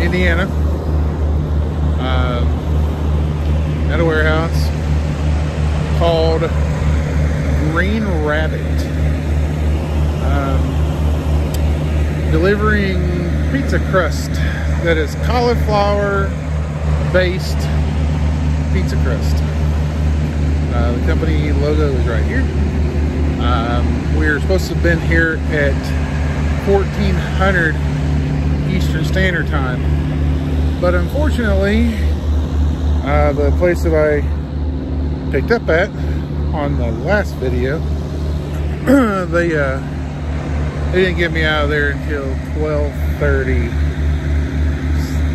Indiana. Uh, at a warehouse called Green Rabbit. Um, delivering pizza crust that is cauliflower based pizza crust. Uh, the company logo is right here. Um, we are supposed to have been here at 1400 Eastern Standard Time, but unfortunately, uh, the place that I picked up at on the last video, they uh, they didn't get me out of there until 12:30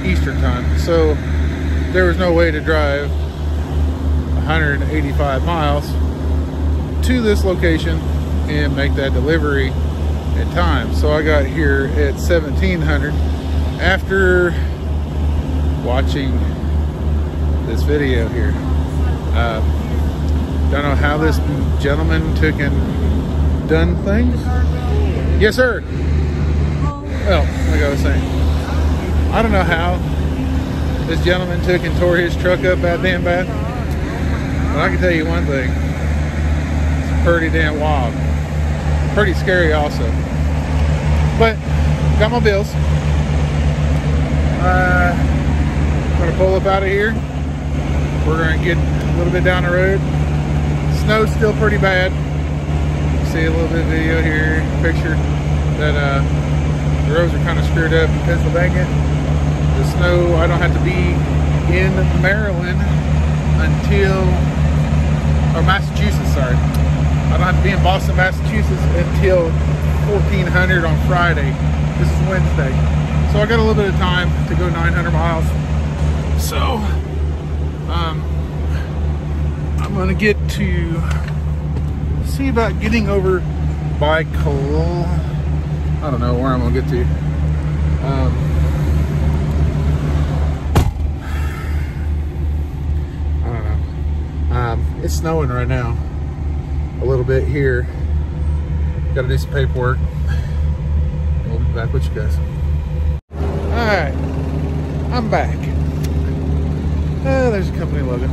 Eastern Time, so there was no way to drive 185 miles to this location and make that delivery in time. So I got here at 1700 after watching this video here. Uh, don't know how this gentleman took and done things. Yes, sir. Well, like I was saying, I don't know how this gentleman took and tore his truck up that damn bad. But I can tell you one thing. It's pretty damn wild. Pretty scary also. But, got my bills. Uh, gonna pull up out of here. We're gonna get a little bit down the road. Snow's still pretty bad. See a little bit of video here, picture that uh, the roads are kind of screwed up in Pennsylvania. The snow, I don't have to be in Maryland until, or Massachusetts, sorry. I don't have to be in Boston, Massachusetts until 1400 on Friday. This is Wednesday. So I got a little bit of time to go 900 miles. So, um, I'm gonna get to see about getting over by Cole. I don't know where I'm gonna get to. Um, I don't know. Um, it's snowing right now. A little bit here. Got to do some paperwork. We'll be back with you guys. All right, I'm back. Uh, there's a company logo.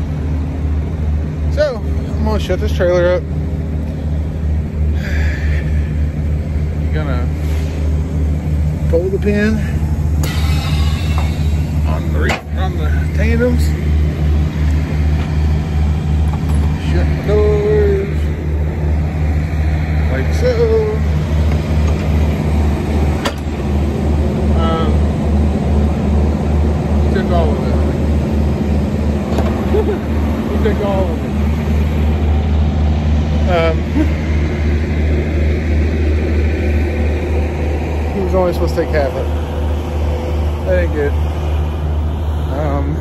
So, I'm gonna shut this trailer up. Gonna pull the pin on the on the tandems. Shut the doors like so. Um, took all of it. he took all of it. Um, he was only supposed to take half of it. That ain't good. Um,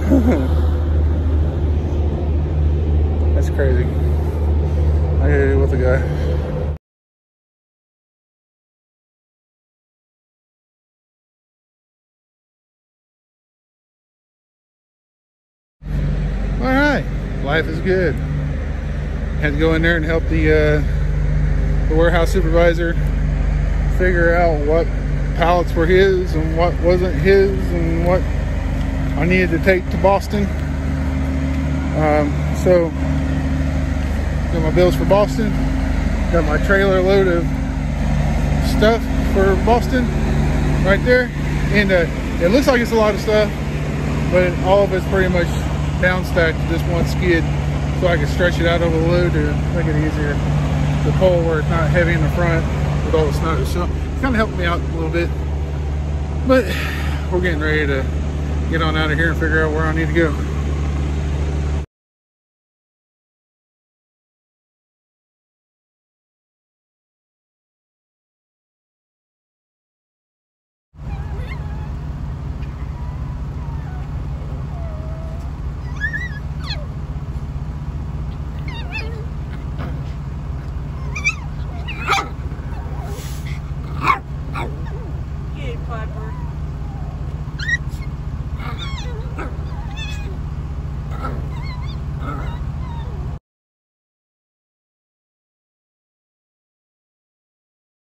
that's crazy. I gotta deal with the guy. All right, life is good. Had to go in there and help the uh, the warehouse supervisor figure out what pallets were his and what wasn't his and what I needed to take to Boston. Um, so got my bills for Boston. Got my trailer load of stuff for Boston right there. And uh, it looks like it's a lot of stuff, but all of it's pretty much down stacked to just one skid so I can stretch it out over the load to make it easier to pull where it's not heavy in the front with all the snow. So kind of helped me out a little bit. But we're getting ready to get on out of here and figure out where I need to go.